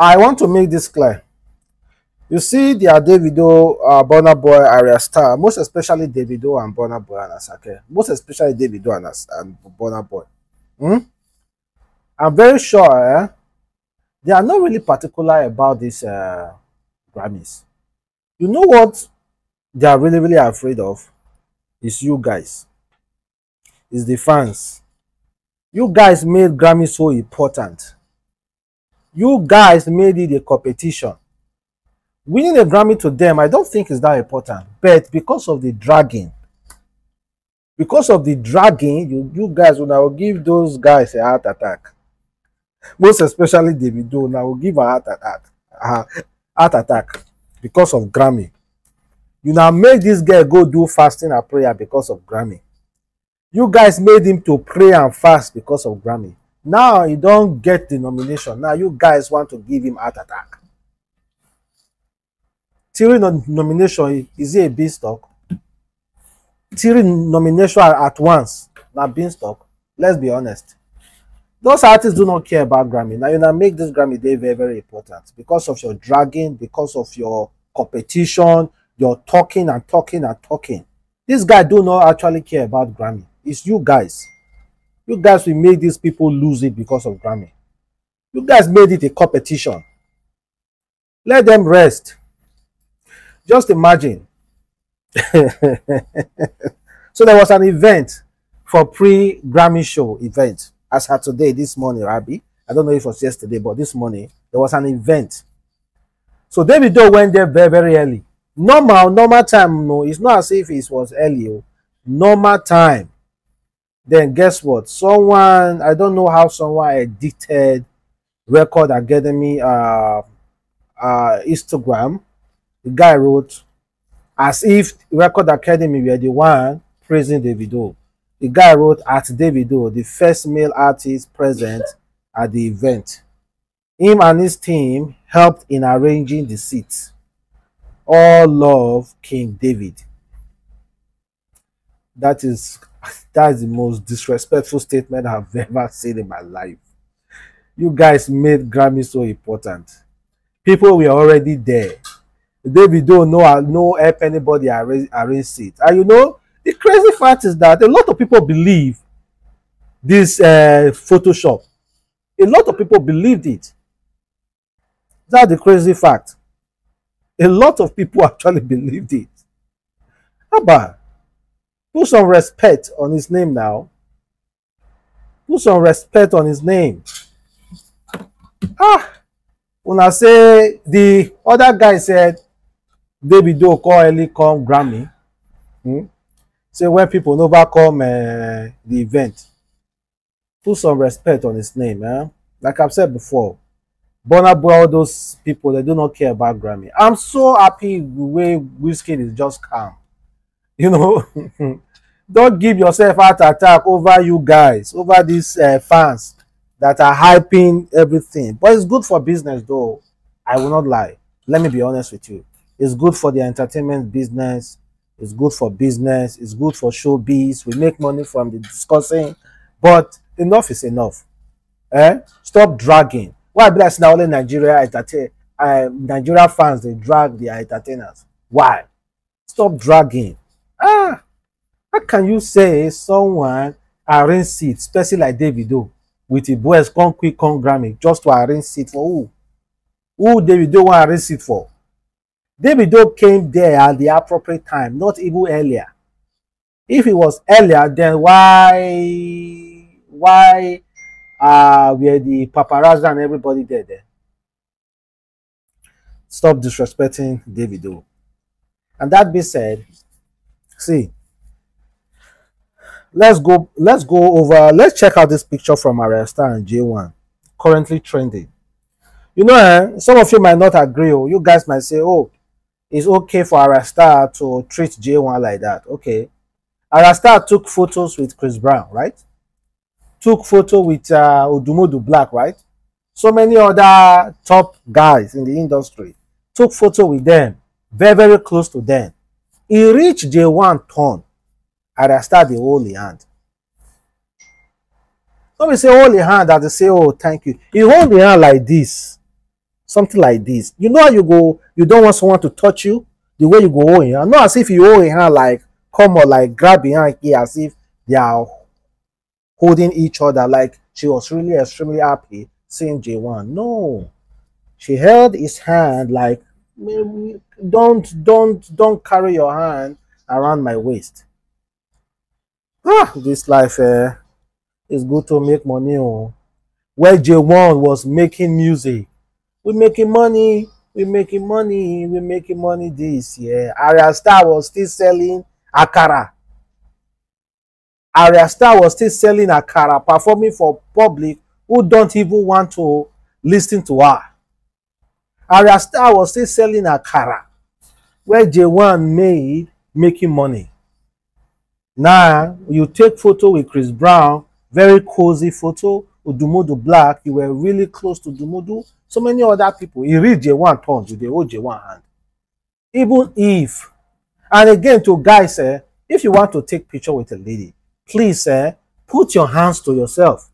I want to make this clear. You see, the Davido, uh, Burna Boy, Arya Star, most especially Davido and Burna Boy and Asake, most especially Davido and, As and Burna Boy. Hmm? I'm very sure eh, they are not really particular about these uh, Grammys. You know what they are really, really afraid of? Is you guys. Is the fans. You guys made Grammy so important. You guys made it a competition. Winning a Grammy to them, I don't think is that important. But because of the dragging, because of the dragging, you, you guys will now give those guys a heart attack. Most especially Davido now will give a heart attack. A heart attack because of Grammy. You now make this guy go do fasting and prayer because of Grammy. You guys made him to pray and fast because of Grammy. Now he don't get the nomination. Now you guys want to give him heart attack. Theory nomination is he a beanstalk? Theory nomination at once na beanstalk. Let's be honest. Those artists do not care about Grammy. Now you now make this Grammy day very very important because of your dragging, because of your competition, your talking and talking and talking. This guy do not actually care about Grammy. It's you guys. You guys will make these people lose it because of Grammy. You guys made it a competition. Let them rest. Just imagine. so there was an event for pre-Grammy show event as had today, this morning, Rabbi. I don't know if it was yesterday, but this morning, there was an event. So Davido went there very, very early. Normal, normal time, no, it's not as if it was early. Oh. Normal time. Then guess what? Someone, I don't know how someone edited Record Academy uh, uh, Instagram. The guy wrote, as if Record Academy were the one praising Davido. The guy wrote at Davido, the first male artist present at the event. Him and his team helped in arranging the seats. All love King David. That is that is the most disrespectful statement I've ever seen in my life. You guys made Grammy so important. People were already there. David don't know no help anybody arrange, arrange seat. And you know, the crazy fact is that a lot of people believe this uh, Photoshop. A lot of people believed it. That's the crazy fact. A lot of people actually believed it. How about Put some respect on his name now. Put some respect on his name. Ah, when I say the other guy said David Doe call early come Grammy. Hmm? Say when people never come uh, the event. Put some respect on his name, eh? Like I've said before, Burna Boy, all those people they do not care about Grammy. I'm so happy the way Whiskey is just calm. You know, don't give yourself heart attack over you guys, over these uh, fans that are hyping everything. But it's good for business, though. I will not lie. Let me be honest with you. It's good for the entertainment business. It's good for business. It's good for showbiz. We make money from the discussing. But enough is enough. Eh? Stop dragging. Why bless now only Nigeria entertain uh, Nigeria fans they drag their entertainers? Why? Stop dragging. Ah, how can you say someone arrange seat, especially like Davido, with the boys come quick, come Grammy, just to arrange seat for who? Who Davido want arrange seat for? Davido came there at the appropriate time, not even earlier. If it was earlier, then why, why uh, were the paparazzi and everybody there then? Stop disrespecting Davido. And that being said, see let's go let's go over let's check out this picture from Ayra Starr and Jaywon currently trending. You know eh, some of you might not agree oh. you guys might say oh it's okay for Ayra Starr to treat Jaywon like that. Okay. Ayra Starr took photos with Chris Brown right? Took photo with uh, Odumodu Black right? So many other top guys in the industry took photo with them very very close to them he reached J1 turn. I start the holy hand. Don't be say holy hand that they say, oh, thank you. He hold the hand like this. something like this. You know how you go, you don't want someone to touch you the way you go hold your hand. Not as if you hold your hand like come or like grab your hand here as if they are holding each other like she was really extremely happy seeing J1. No. She held his hand like don't don't don't carry your hand around my waist. Ah, this life uh, is good to make money. Oh. Where J1 was making music. We making money. We making money. We making money this year. Arya Star was still selling akara. Arya Star was still selling akara, performing for public who don't even want to listen to her. Arya Star was still selling akara, where J1 made making money. Now, you take photo with Chris Brown, very cozy photo, with Dumudu Black, you were really close to Dumudu. So many other people, he read J1 tons with the old J1 hand. Even if, and again to guys, eh, if you want to take picture with a lady, please eh, put your hands to yourself.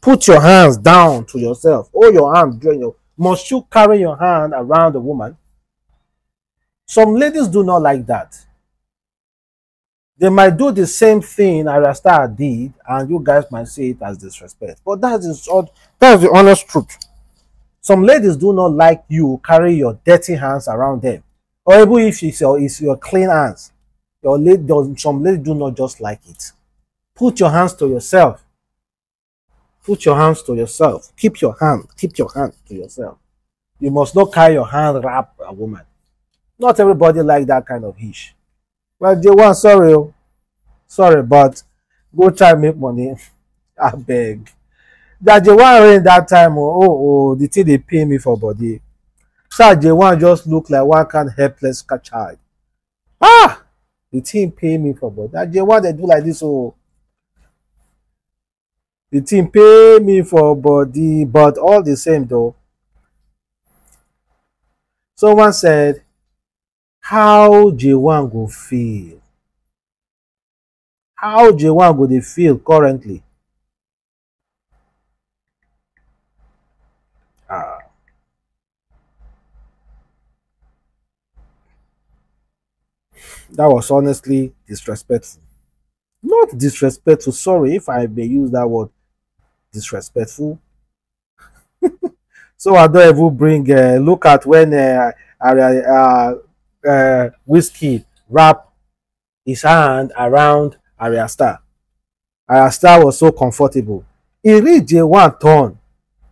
Put your hands down to yourself. Hold your hand during your. Must you carry your hand around the woman? Some ladies do not like that. They might do the same thing Ayra Starr did, and you guys might see it as disrespect. But that is that's the honest truth. Some ladies do not like you carry your dirty hands around them, or even if it's your, it's your clean hands. Your lady, some ladies do not just like it. Put your hands to yourself. Put your hands to yourself. Keep your hand. Keep your hand to yourself. You must not carry your hand wrap a woman. Not everybody like that kind of ish. Well, Jaywon, sorry. Oh. Sorry, but go try make money. I beg. That Jaywon in that time, oh, oh, the thing they pay me for body. So Jaywon just look like one kind helpless child. Ah! The team pay me for body. That Jaywon they do like this, oh. The team pay me for body, but all the same though. Someone said, how Jaywon go feel? How Jaywon go feel currently? Ah. That was honestly disrespectful. Not disrespectful, sorry if I may use that word disrespectful. so I don't even bring uh, look at when uh, uh, uh, whiskey wrap his hand around Arya Star. Arya Star was so comfortable. He read J1 turn.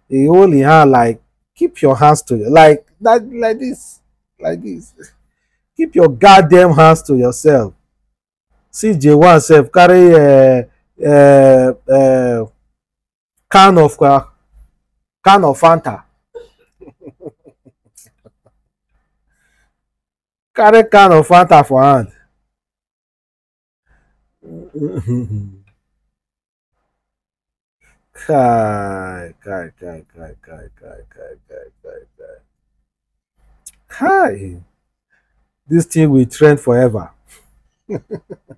He hold his hand like keep your hands to you like that like this like this. Keep your goddamn hands to yourself. See J1 self carry uh, uh, uh, can of uh, can of Fanta. carry can of Fanta for hand. kai, kai, kai, kai, kai, kai, kai, kai, kai, kai. Kai. This thing will trend forever.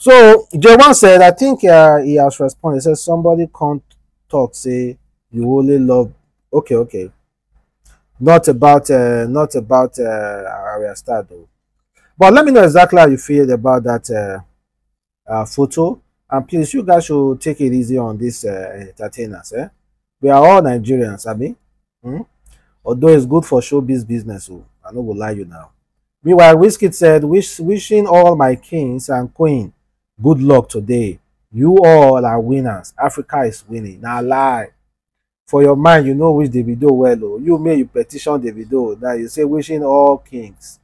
So Jaywon said, I think uh, he has responded. He says somebody can't talk, say you only love. Okay, okay. Not about uh, not about uh, Starr though. But let me know exactly how you feel about that uh, uh, photo. And please, you guys should take it easy on these uh, entertainers. Eh? We are all Nigerians, I mean. Hmm? Although it's good for showbiz business, oh, I will lie you now. Meanwhile, Wizkid said, Wish, wishing all my kings and queens Good luck today. You all are winners. Africa is winning. Now lie. For your mind, you know which Davido well. Oh. You may you petition Davido. Now you say wishing all kings.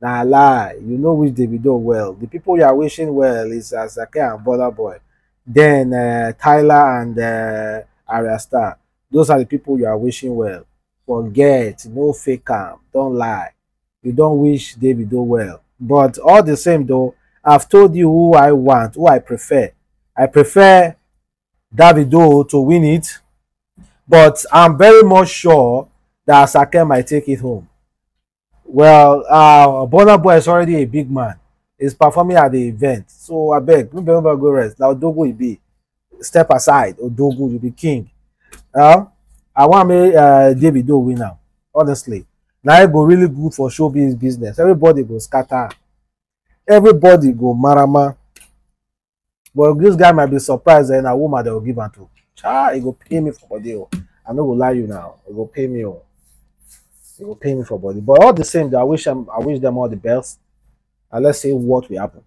Now lie. You know which Davido well. The people you are wishing well is Asake and Bola Boy. Then uh, Tyler and uh, Arya. Those are the people you are wishing well. Forget. No fake am. Don't lie. You don't wish Davido well. But all the same though, I've told you who I want, who I prefer. I prefer Davido to win it, but I'm very much sure that Asake might take it home. Well, uh, Burna Boy is already a big man. is performing at the event. So I beg, be go rest. Now Odogu will be. Step aside, Odogu, you be king. Uh, I want me uh, David Do win now. Honestly. Now it go really good for showbiz business. Everybody go scatter. Everybody go marama. But this guy might be surprised that a woman they will give am to. Cha, he go pay me for body. Oh. I no go lie you now. He go pay me. Oh. He go pay me for body. But all the same, I wish them, I wish them all the best. And let's see what will happen.